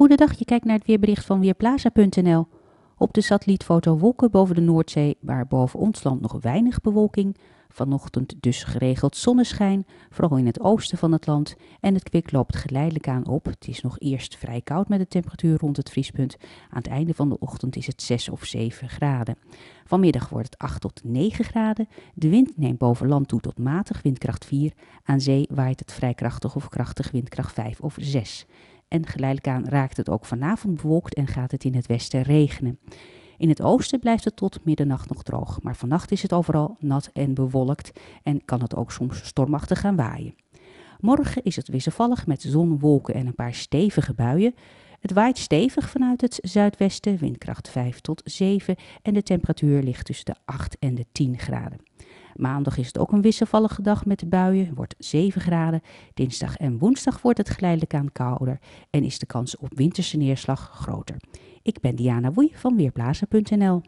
Goedendag, je kijkt naar het weerbericht van Weerplaza.nl. Op de satellietfoto wolken boven de Noordzee, waar boven ons land nog weinig bewolking. Vanochtend dus geregeld zonneschijn, vooral in het oosten van het land. En het kwik loopt geleidelijk aan op. Het is nog eerst vrij koud met de temperatuur rond het vriespunt. Aan het einde van de ochtend is het 6 of 7 graden. Vanmiddag wordt het 8 tot 9 graden. De wind neemt boven land toe tot matig, windkracht 4. Aan zee waait het vrij krachtig of krachtig windkracht 5 of 6 en geleidelijk aan raakt het ook vanavond bewolkt en gaat het in het westen regenen. In het oosten blijft het tot middernacht nog droog, maar vannacht is het overal nat en bewolkt en kan het ook soms stormachtig gaan waaien. Morgen is het wisselvallig met zon, wolken en een paar stevige buien. Het waait stevig vanuit het zuidwesten, windkracht 5 tot 7 en de temperatuur ligt tussen de 8 en de 10 graden. Maandag is het ook een wisselvallige dag met buien, wordt 7 graden. Dinsdag en woensdag wordt het geleidelijk aan kouder en is de kans op winterse neerslag groter. Ik ben Diana Woei van Weerplaza.nl.